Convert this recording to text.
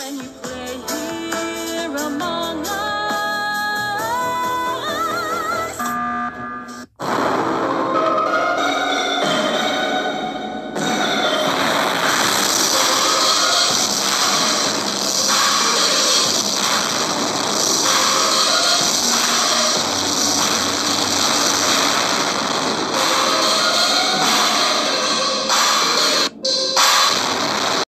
when you play.